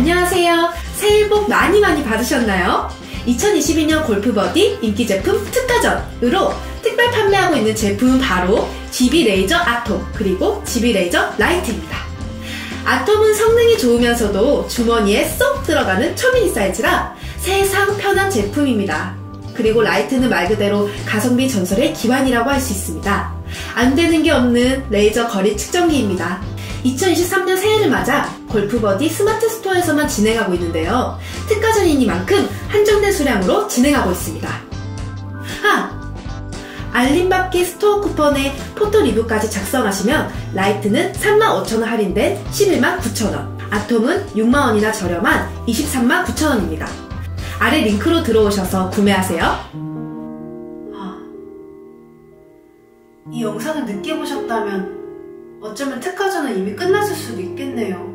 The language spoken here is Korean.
안녕하세요. 새해 복 많이 많이 받으셨나요? 2022년 골프버디 인기 제품 특가전으로 특별 판매하고 있는 제품은 바로 GB 레이저 아톰 그리고 GB 레이저 라이트입니다. 아톰은 성능이 좋으면서도 주머니에 쏙 들어가는 초미니 사이즈라 세상 편한 제품입니다. 그리고 라이트는 말 그대로 가성비 전설의 기반이라고 할 수 있습니다. 안 되는 게 없는 레이저 거리 측정기입니다. 2023년 새해를 맞아 골프버디 스마트 스토어에서만 진행하고 있는데요. 특가전이니만큼 한정된 수량으로 진행하고 있습니다. 아! 알림받기 스토어 쿠폰에 포토 리뷰까지 작성하시면 라이트는 35,000원 할인된 11만 9천원, 아톰은 6만원이나 저렴한 23만 9천원입니다. 아래 링크로 들어오셔서 구매하세요. 아, 이 영상을 늦게 보셨다면 어쩌면 특가전은 이미 끝났을 수도 있겠네요.